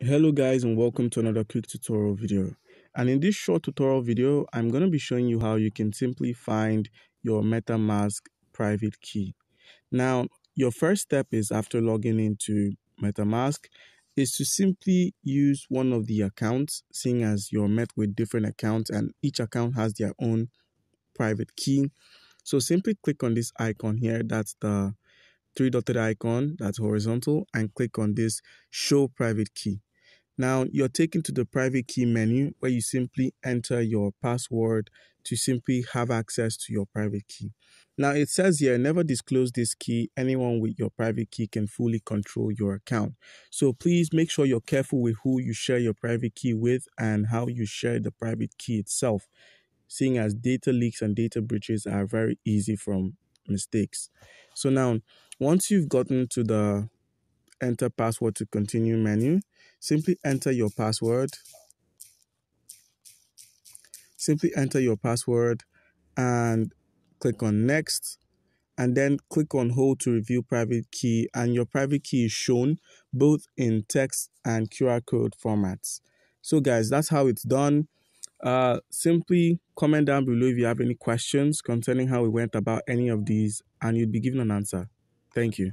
Hello guys and welcome to another quick tutorial video. And in this short tutorial video, I'm going to be showing you how you can simply find your MetaMask private key. Now, your first step is after logging into MetaMask is to simply use one of the accounts, seeing as you're met with different accounts and each account has their own private key. So simply click on this icon here. That's the three dotted icon that's horizontal and click on this show private key. Now you're taken to the private key menu where you simply enter your password to simply have access to your private key. Now it says here, never disclose this key. Anyone with your private key can fully control your account. So please make sure you're careful with who you share your private key with and how you share the private key itself, seeing as data leaks and data breaches are very easy from mistakes. So now, once you've gotten to the enter password to continue menu, simply enter your password. Simply enter your password and click on next and then click on hold to review private key and your private key is shown both in text and QR code formats. So guys, that's how it's done. Uh, simply comment down below if you have any questions concerning how we went about any of these and you'll be given an answer. Thank you.